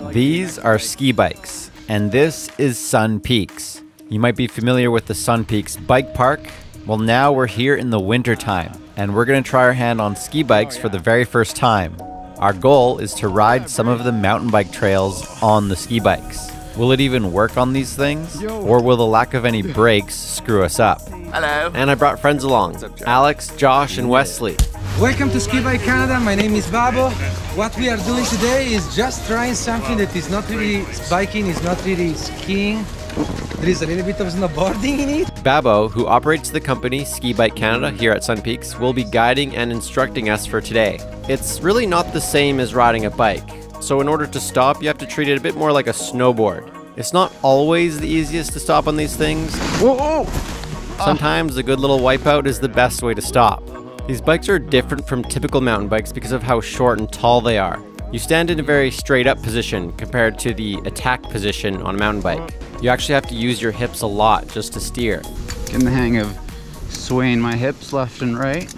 These are ski bikes, and this is Sun Peaks. You might be familiar with the Sun Peaks bike park. Well, now we're here in the winter time, and we're going to try our hand on ski bikes for the very first time. Our goal is to ride some of the mountain bike trails on the ski bikes. Will it even work on these things? Or will the lack of any brakes screw us up? Hello. And I brought friends along Alex, Josh, and Wesley. Welcome to Ski Bike Canada. My name is Babo. What we are doing today is just trying something that is not really biking, is not really skiing. There is a little bit of snowboarding in it. Babo, who operates the company Ski Bike Canada here at Sun Peaks, will be guiding and instructing us for today. It's really not the same as riding a bike, so in order to stop, you have to treat it a bit more like a snowboard. It's not always the easiest to stop on these things. Whoa! Sometimes a good little wipeout is the best way to stop. These bikes are different from typical mountain bikes because of how short and tall they are. You stand in a very straight up position compared to the attack position on a mountain bike. You actually have to use your hips a lot just to steer. Getting the hang of swaying my hips left and right.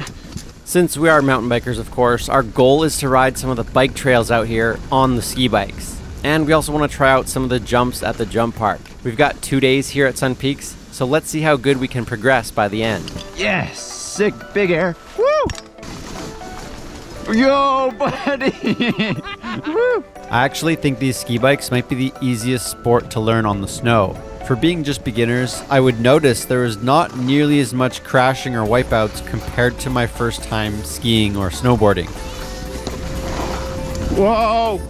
Since we are mountain bikers, of course, our goal is to ride some of the bike trails out here on the ski bikes. And we also want to try out some of the jumps at the jump park. We've got two days here at Sun Peaks, so let's see how good we can progress by the end. Yes, sick big air. Woo! Yo, buddy! Woo! I actually think these ski bikes might be the easiest sport to learn on the snow. For being just beginners, I would notice there is not nearly as much crashing or wipeouts compared to my first time skiing or snowboarding. Whoa!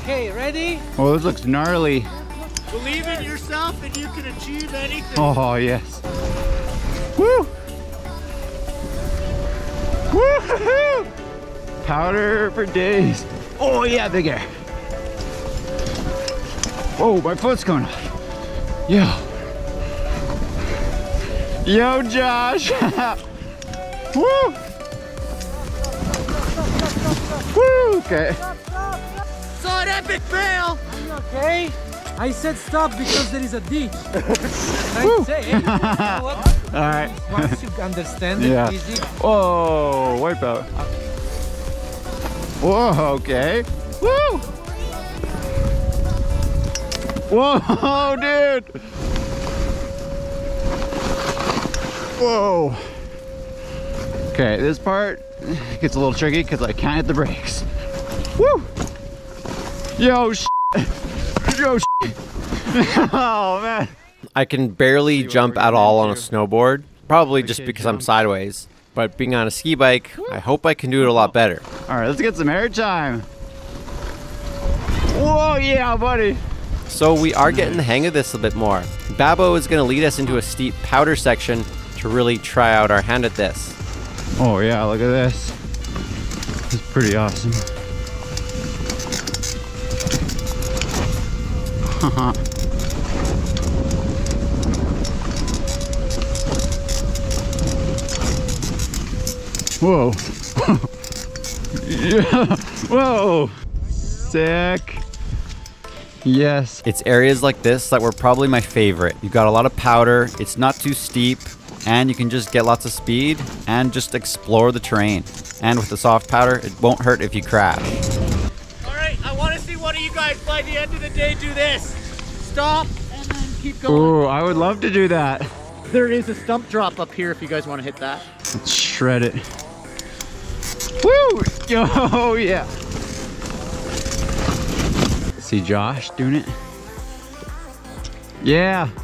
Okay, ready? Oh, this looks gnarly. Believe in yourself and you can achieve anything. Oh, yes. Woo! Woo! Powder for days. Oh, yeah, big air. Whoa, my foot's going off. Yo. Yo, Josh. Woo! Woo! Okay. So an epic fail. Okay. I said stop because there is a ditch. I say, you know what? All right. Once you understand Yeah. it easy. Whoa, wipeout. Whoa, okay. Woo! Whoa, dude! Whoa. Okay, this part gets a little tricky because I can't hit the brakes. Woo! Yo, sh Yo, sh Oh, man. I can barely jump at all on a snowboard, probably just because I'm sideways. But being on a ski bike, I hope I can do it a lot better. All right, let's get some air time. Whoa, yeah, buddy. So we are getting the hang of this a bit more. Babo is going to lead us into a steep powder section to really try out our hand at this. Oh yeah, look at this. This is pretty awesome. Whoa. yeah. Whoa. Sick. Yes. It's areas like this that were probably my favorite. You've got a lot of powder, it's not too steep, and you can just get lots of speed and just explore the terrain. And with the soft powder, it won't hurt if you crash. All right, I want to see one of you guys by the end of the day do this. Stop and then keep going. Ooh, I would love to do that. There is a stump drop up here if you guys want to hit that. Let's shred it. Woo! Yo, yeah. See Josh doing it? Yeah.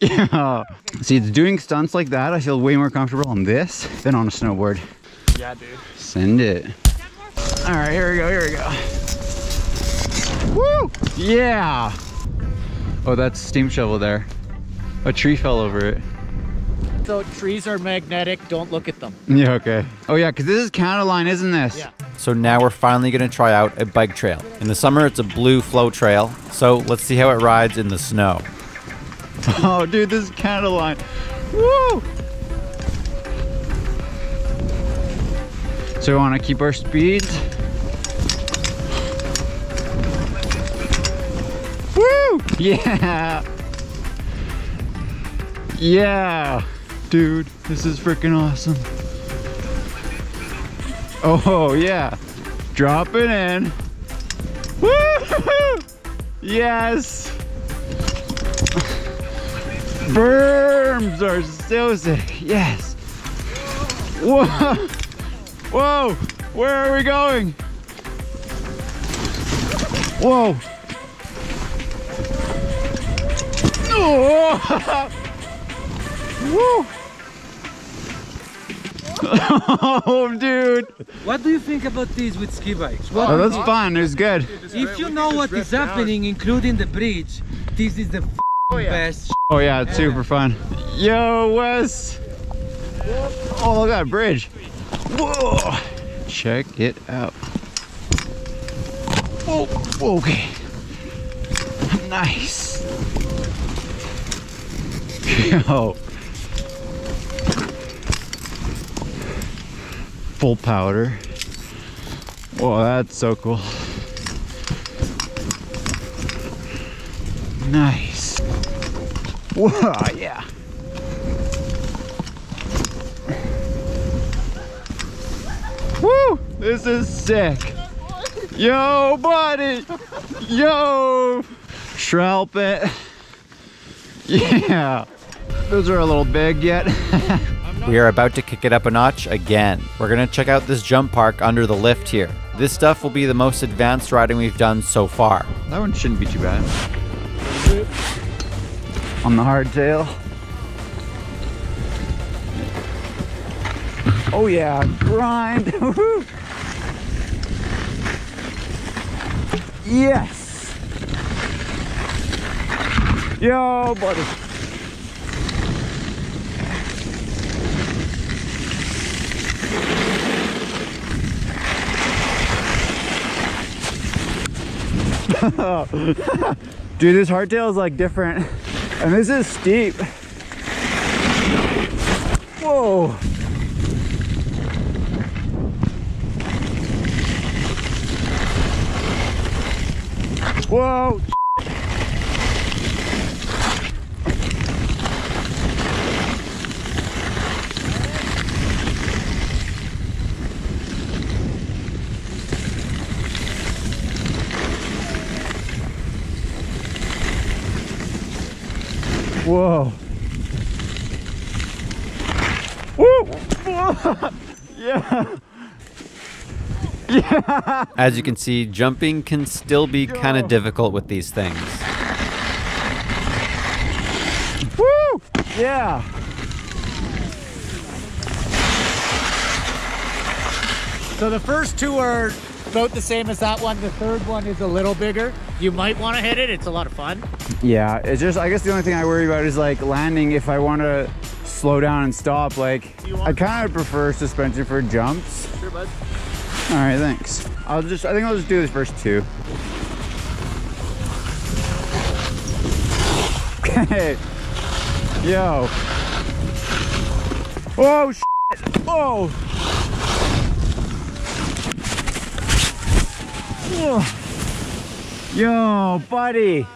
Yeah. See, it's doing stunts like that. I feel way more comfortable on this than on a snowboard. Yeah, dude. Send it. All right, here we go, here we go. Woo! Yeah! Oh, that's steam shovel there. A tree fell over it. So trees are magnetic. Don't look at them. Yeah, okay. Oh yeah, because this is Canada line, isn't this? Yeah. So now we're finally going to try out a bike trail. In the summer, it's a blue flow trail, so let's see how it rides in the snow. Oh, dude, this is Canada line. Woo! So we want to keep our speed. Woo! Yeah! Yeah! Dude, this is freaking awesome. Oh, yeah. Drop it in. Woo! Yes. Berms are so sick. Yes. Whoa. Whoa. Where are we going? Whoa. Oh. Oh, dude. What do you think about this with ski bikes? What Oh, that's fun. It's good. If you know what is happening, including the bridge, this is the f***ing oh, best. Oh yeah, it's super fun. Yo, Wes. Oh, look at that bridge. Whoa. Check it out. Oh, okay. Nice. Yo. Full powder. Whoa, that's so cool. Nice. Whoa, yeah. Woo! This is sick. Yo, buddy! Yo! Shrelp it. Yeah. Those are a little big yet. We are about to kick it up a notch again. We're gonna check out this jump park under the lift here. This stuff will be the most advanced riding we've done so far. that one shouldn't be too bad. On the hardtail. Oh yeah, grind. Yes. Yo, buddy. Dude, this hardtail is like different. And this is steep. Whoa. Whoa. Whoa. Woo! Yeah. Yeah. As you can see, jumping can still be kind of difficult with these things. Woo! Yeah. So the first two are about the same as that one. The third one is a little bigger. You might want to hit it. It's a lot of fun. Yeah, it's just, I guess the only thing I worry about is like landing if I want to slow down and stop. Like, I kind of prefer suspension for jumps. Sure, bud. All right, thanks. I'll just, I think I'll just do this first two. Okay. Yo. Oh, shit. Oh. Yo, buddy.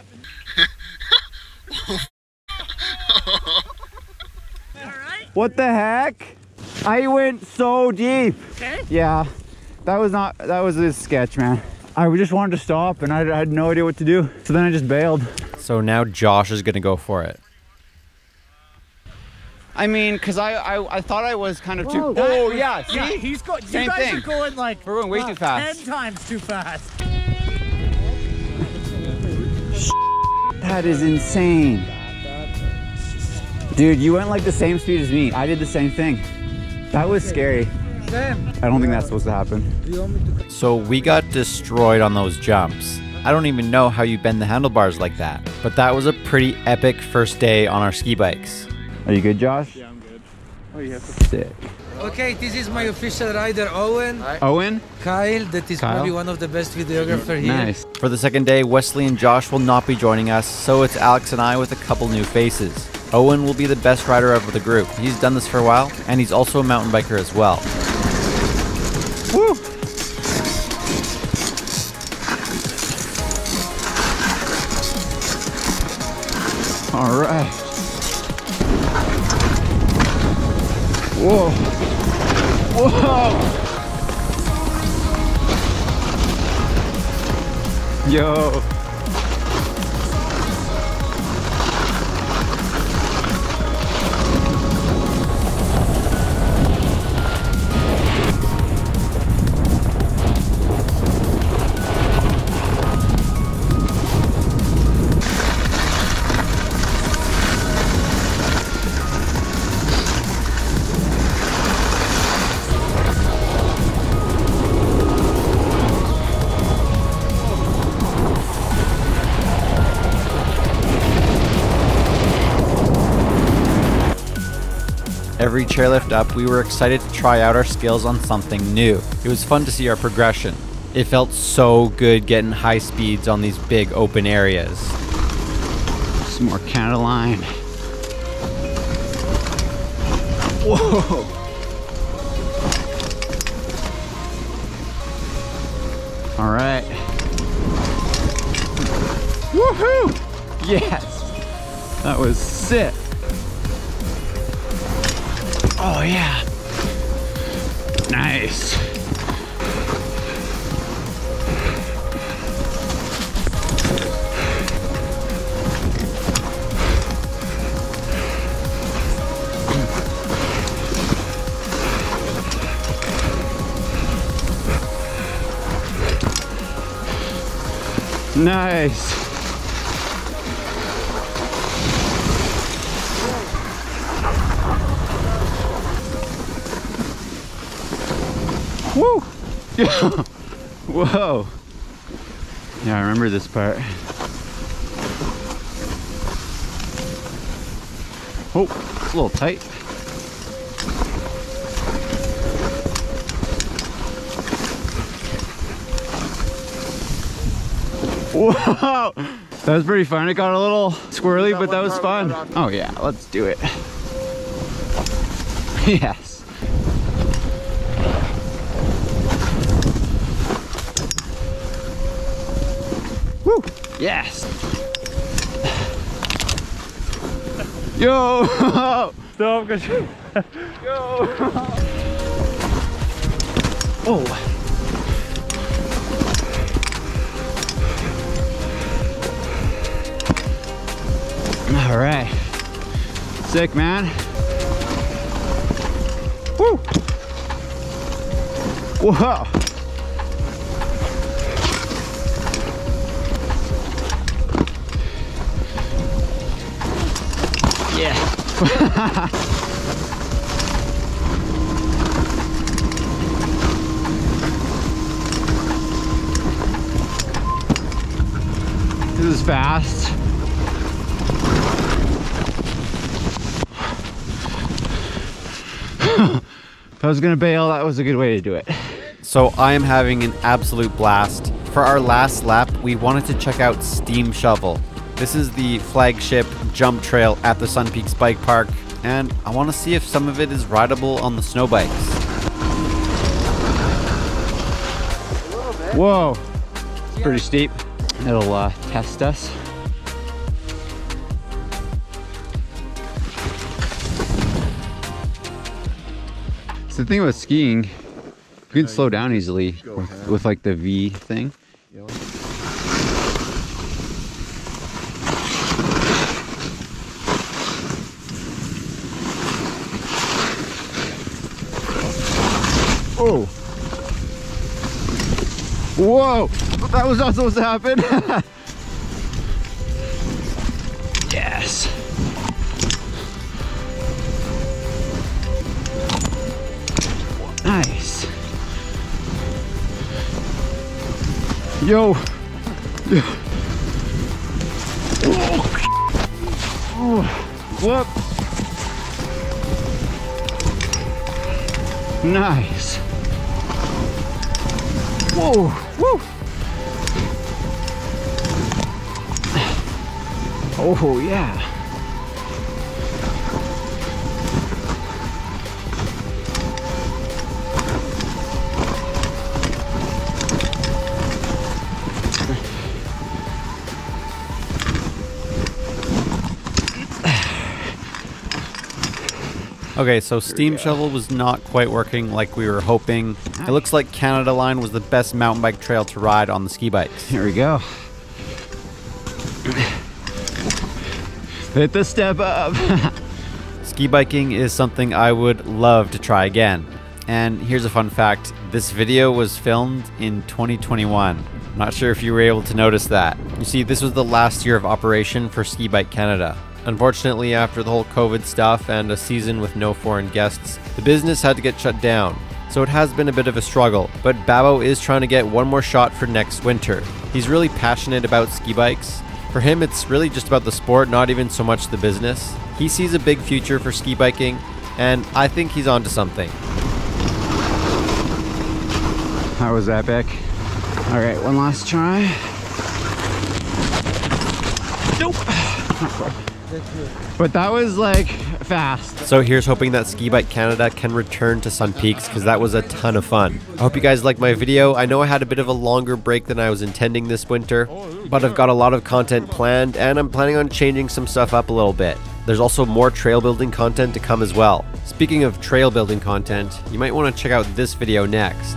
What the heck? I went so deep. Okay. Yeah, that was not, that was a sketch, man. I just wanted to stop and I I had no idea what to do. So then I just bailed. So now Josh is gonna go for it. I mean, because I, I I thought I was kind of too. Oh, that oh yeah, see, Yeah, he's going. You Same guys thing. are going like We're going way too fast. Ten times too fast. that is insane, dude. You went like the same speed as me. I did the same thing. That was scary. Sam, I don't think that's supposed to happen. do you want me to So we got destroyed on those jumps. I don't even know how you bend the handlebars like that. But that was a pretty epic first day on our ski bikes. Are you good, Josh? Yeah, I'm good. Oh, you have to sick. Okay, this is my official rider, Owen. Owen, Kyle, that is Kyle. probably one of the best videographer here. nice. For the second day, Wesley and Josh will not be joining us, so it's Alex and I with a couple new faces. Owen will be the best rider of the group. He's done this for a while, and he's also a mountain biker as well. Woo! All right. Whoa. Whoa. Yo. Every chairlift up, we were excited to try out our skills on something new. It was fun to see our progression. It felt so good getting high speeds on these big open areas. Some more Canada line. Whoa. All right. Woohoo! Yes! That was Oh yeah. Nice. Nice. Whoa. Yeah, I remember this part. Oh, it's a little tight. Whoa! That was pretty fun. It got a little squirrely, but that was fun. Oh yeah, let's do it. yes. Woo! Yes! Yo! Stop, because Yo! oh! All right. Sick, man. Woo! Whoa! this is fast. if I was gonna bail, that was a good way to do it. So I am having an absolute blast. For our last lap, we wanted to check out Steam Shovel. This is the flagship jump trail at the Sun Peaks Bike Park, and I want to see if some of it is rideable on the snow bikes. Whoa, it's pretty steep. It'll uh, test us. So the thing about skiing, you can slow down easily with, with like the V thing. Oh. Whoa! That was not supposed to happen. yes. Nice. Yo. Yo. Oh. Whoop. Nice. Whoa. Woo. Oh yeah. Okay, so Steam Shovel was not quite working like we were hoping. It looks like Canada Line was the best mountain bike trail to ride on the ski bikes. Here we go. Hit the step up. Ski biking is something I would love to try again. And here's a fun fact this video was filmed in 2021. Not sure if you were able to notice that. You see, this was the last year of operation for Ski Bike Canada. Unfortunately, after the whole COVID stuff and a season with no foreign guests, the business had to get shut down. So it has been a bit of a struggle, but Babo is trying to get one more shot for next winter. He's really passionate about ski bikes. For him, it's really just about the sport, not even so much the business. He sees a big future for ski biking, and I think he's onto something. How was that, Beck? All right, one last try. Nope. But that was like fast. So here's hoping that Ski Bike Canada can return to Sun Peaks because that was a ton of fun. I hope you guys liked my video. I know I had a bit of a longer break than I was intending this winter, but I've got a lot of content planned and I'm planning on changing some stuff up a little bit. There's also more trail building content to come as well. Speaking of trail building content, you might want to check out this video next.